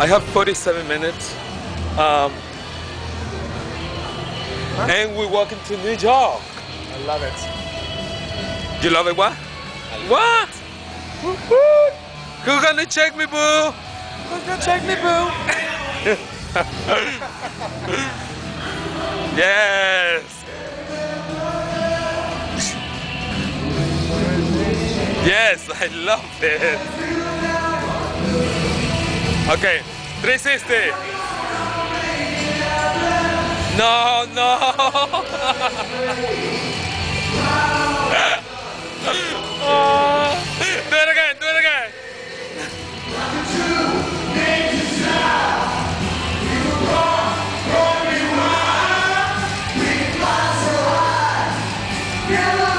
I have 47 minutes. Um, and we're walking to New York. I love it. You love it, what? What? Woo-hoo. Who gonna check me, boo? Who's gonna check me, boo? Yes. Yes, I love it. Okay, 360. No, no. oh, do it again, do it again. Yeah.